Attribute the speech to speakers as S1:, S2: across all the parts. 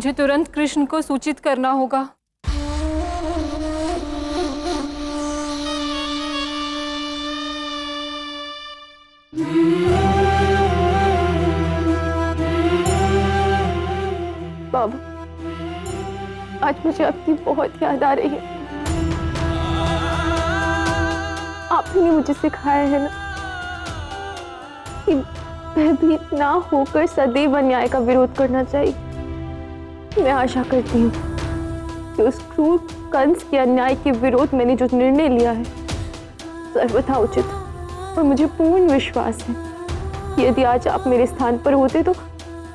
S1: मुझे तुरंत कृष्ण को सूचित करना होगा।
S2: बाबा, आज मुझे आपकी बहुत याद आ रही है। आपने मुझे सिखाया है ना कि भयभीत ना होकर सदैव अन्याय का विरोध करना चाहिए। मैं आशा करती हूँ कि उस क्रूर कंस के अन्याय के विरोध मैंने जो निर्णय लिया है, सर्वथा उचित और मुझे पूर्ण विश्वास है कि यदि आज आप मेरे स्थान पर होते तो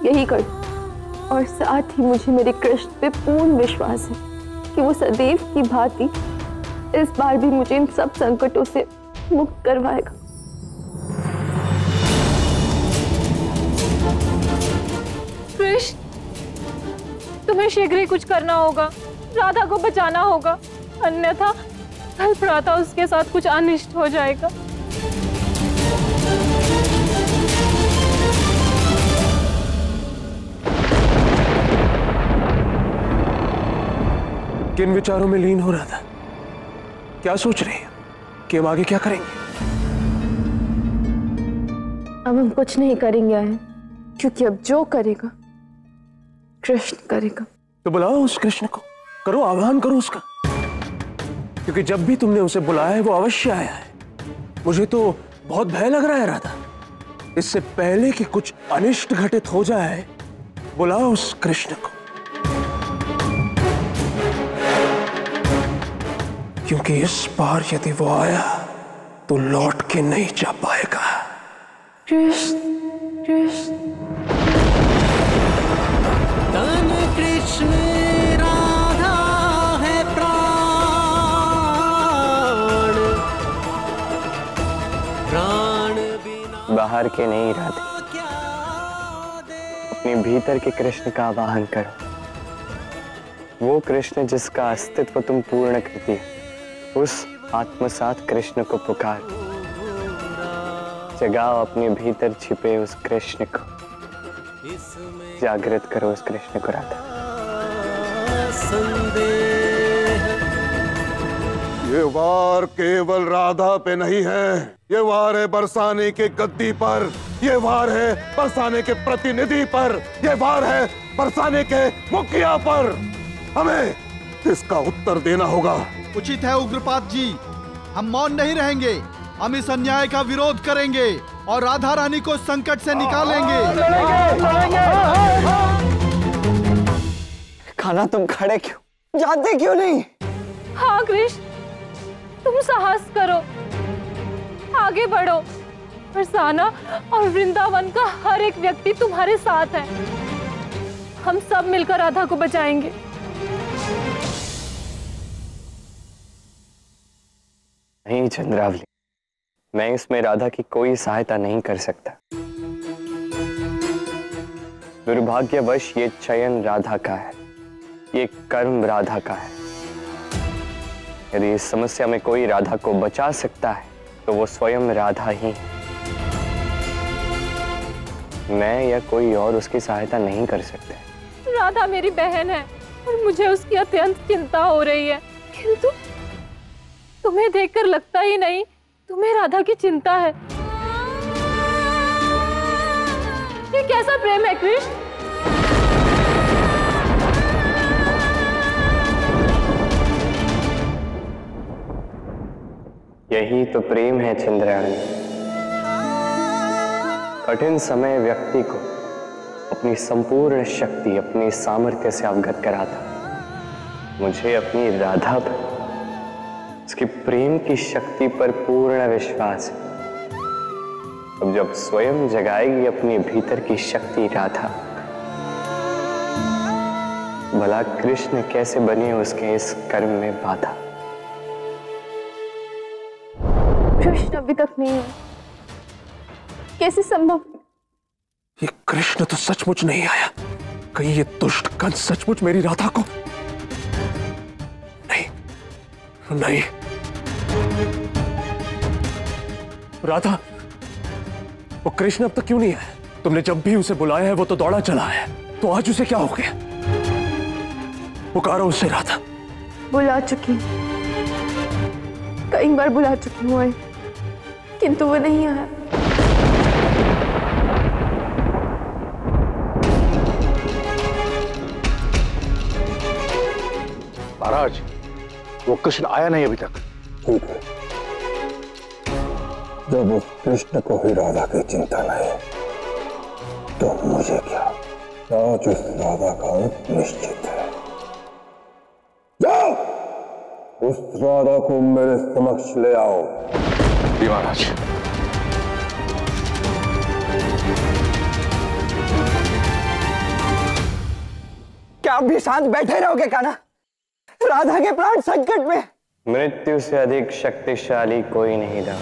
S2: यही कर। और साथ ही मुझे मेरे कृष्ण पे पूर्ण विश्वास है कि वो सदैव की भांति इस बार भी मुझे इन सब संकटों से मुक्त करवाएगा।
S1: तुम्हें शीघ्र ही कुछ करना होगा। राधा को बचाना होगा। अन्यथा कल प्रातः उसके साथ कुछ अनिष्ट हो जाएगा।
S3: किन विचारों में लीन हो रहा था क्या सोच रहे हैं? कि हम आगे क्या करेंगे?
S2: अब हम कुछ नहीं करेंगे आयन। क्योंकि अब जो करेगा कृष्ण करेगा।
S3: तो बुलाओ उस कृष्ण को। करो आह्वान करो उसका। क्योंकि जब भी तुमने उसे बुलाया है वो अवश्य आया है। मुझे तो बहुत भय लग रहा है राधा। इससे पहले कि कुछ अनिष्ट घटित हो जाए बुलाओ उस कृष्ण को। क्योंकि इस बार यदि वो आया तो लौट के नहीं जा पाएगा।
S2: कृष्ण कृष्ण।
S4: बाहर के नहीं
S5: दे
S4: अपने भीतर के कृष्ण का आवाहन करो। वो कृष्ण जिसका अस्तित्व तुम पूर्ण करती है, उस आत्मसात कृष्ण को पुकार। जगाओ अपने भीतर छिपे उस कृष्ण को। जागृत करो उस कृष्ण को राधा।
S5: संदेह
S6: ये वार केवल राधा पे नहीं है। ये वार है बरसाने के गद्दी पर। ये वार है बरसाने के प्रतिनिधि पर। ये वार है बरसाने के मुखिया पर। हमें इसका उत्तर देना होगा।
S7: उचित है उग्रपाद जी। हम मौन नहीं रहेंगे। हम इस अन्याय का विरोध करेंगे और राधा रानी को संकट से निकालेंगे।
S4: खाना तुम खड़े क्यों? जाते क्यों नहीं?
S1: हाँ कृष्ण। तुम साहस करो। आगे बढ़ो। बरसाना और वृंदावन का हर एक व्यक्ति तुम्हारे साथ है। हम सब मिलकर राधा को बचाएँगे।
S4: नहीं, चंद्रावली, मैं इसमें राधा की कोई सहायता नहीं कर सकता। दुर्भाग्यवश ये चयन राधा का है। ये कर्म राधा का है। यदि इस समस्या में कोई राधा को बचा सकता है तो वो स्वयं राधा ही। मैं या कोई और उसकी सहायता नहीं कर सकते।
S1: राधा मेरी बहन है और मुझे उसकी अत्यंत चिंता हो रही है। किंतु तुम्हें देखकर लगता ही नहीं, तुम्हें राधा की चिंता है। ये कैसा प्रेम है कृष्ण?
S4: यही तो प्रेम है चंद्रायणी। कठिन समय व्यक्ति को अपनी संपूर्ण शक्ति, अपनी सामर्थ्य से अवगत कराता। मुझे अपनी राधा पर, उसके प्रेम की शक्ति पर पूर्ण विश्वास है। अब जब स्वयं जगाएगी अपने भीतर की शक्ति राधा, भला कृष्ण कैसे बने उसके इस कर्म में बाधा?
S2: कृष्ण अभी तक नहीं है। कैसे संभव?
S3: ये कृष्ण तो सचमुच नहीं आया। कहीं ये दुष्ट कंस सचमुच मेरी राधा को? नहीं नहीं। राधा वो कृष्ण अब तक क्यों नहीं आया? तुमने जब भी उसे बुलाया है वो तो दौड़ा चला है। तो आज उसे क्या हो गया? पुकारो उसे राधा।
S2: बुला चुकी। कई बार बुला चुकी हूँ किंतु वो नहीं आया
S8: महाराज वो कृष्ण आया नहीं अभी तक।
S6: ठीक है। जब उस कृष्ण को ही राधा की चिंता नहीं तो मुझे क्या? आज उस राधा का अंत निश्चित है। जाओ! उस राधा को मेरे समक्ष ले आओ।
S8: जी महाराज
S9: क्या आप भी शांत बैठे रहोगे काना राधा के प्राण संकट में।
S4: मृत्यु से अधिक शक्तिशाली कोई नहीं था।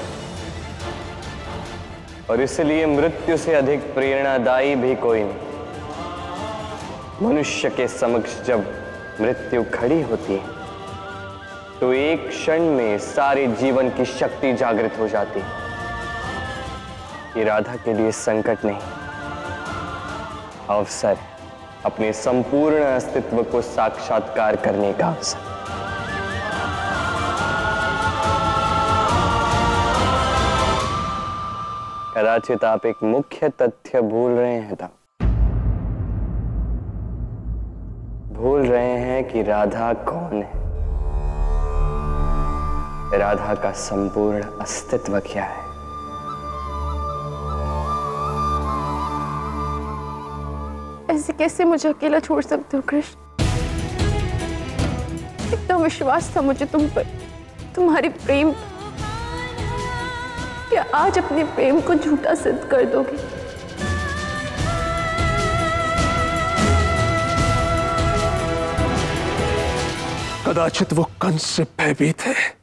S4: और इसलिए मृत्यु से अधिक प्रेरणादायी भी कोई नहीं। मनुष्य के समक्ष जब मृत्यु खड़ी होती है तो एक क्षण में सारे जीवन की शक्ति जागृत हो जाती। ये राधा के लिए संकट नहीं। अवसर अपने संपूर्ण अस्तित्व को साक्षात्कार करने का अवसर। कदाचित आप एक मुख्य तथ्य भूल रहे हैं था भूल रहे हैं कि राधा कौन है? राधा का संपूर्ण अस्तित्व क्या है?
S2: ऐसे कैसे मुझे अकेला छोड़ सकते हो कृष्ण? इतना विश्वास था मुझे तुम पर। तुम्हारे प्रेम क्या आज अपने प्रेम को झूठा सिद्ध कर दोगे?
S3: कदाचित वो कंस से भयभीत है।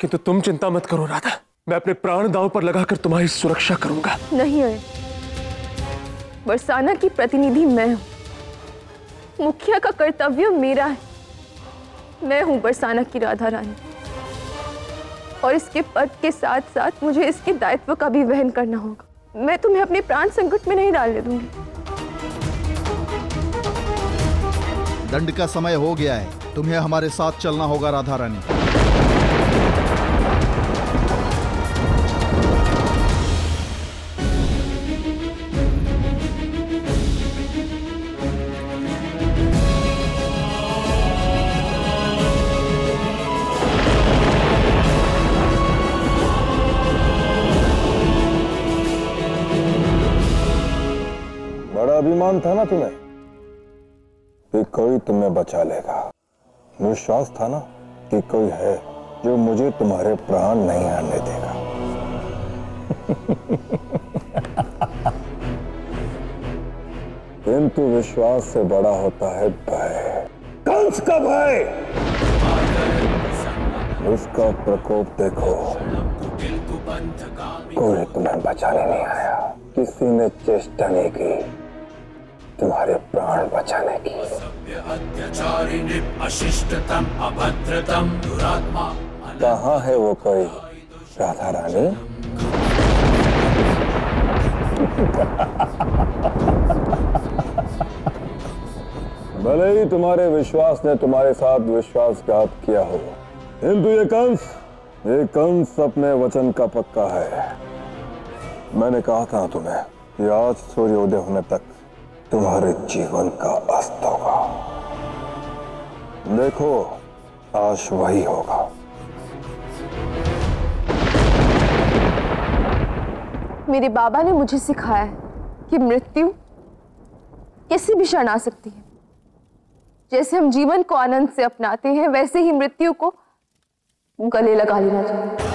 S3: किंतु तुम चिंता मत करो राधा। मैं अपने प्राण दांव पर लगाकर तुम्हारी सुरक्षा करूँगा।
S2: नहीं है बरसाना की प्रतिनिधि मैं हूँ। मुखिया का कर्तव्य मेरा है। मैं हूँ बरसाना की राधा रानी। और इसके पद के साथ साथ मुझे इसके दायित्व का भी वहन करना होगा। मैं तुम्हें अपने प्राण संकट में नहीं डालने दूँगी।
S7: दंड का समय हो गया है। तुम्हें हमारे साथ चलना होगा राधा रानी।
S6: बड़ा था ना तुम्हें कि कोई तुम्हें बचा लेगा। विश्वास था ना कि कोई है जो मुझे तुम्हारे प्राण नहीं आने देगा। किंतु विश्वास से बड़ा होता है भय। कंस का भय! उसका प्रकोप देखो। कोई तुम्हें बचाने नहीं आया। किसी ने चेष्टा नहीं की। तुम्हारे प्राण बचाने की। कहाँ है वो कोई राधा रानी? भले ही तुम्हारे विश्वास ने तुम्हारे साथ विश्वासघात किया हो। किंतु ये कंस ये कंस अपने वचन का पक्का है। मैंने कहा था तुम्हें कि आज सूर्योदय होने तक तुम्हारे जीवन का अस्त होगा। देखो, आज वही होगा।
S2: मेरे बाबा ने मुझे सिखाया कि मृत्यु किसी भी क्षण आ सकती है। जैसे हम जीवन को आनंद से अपनाते हैं, वैसे ही मृत्यु को गले लगा लेना चाहिए।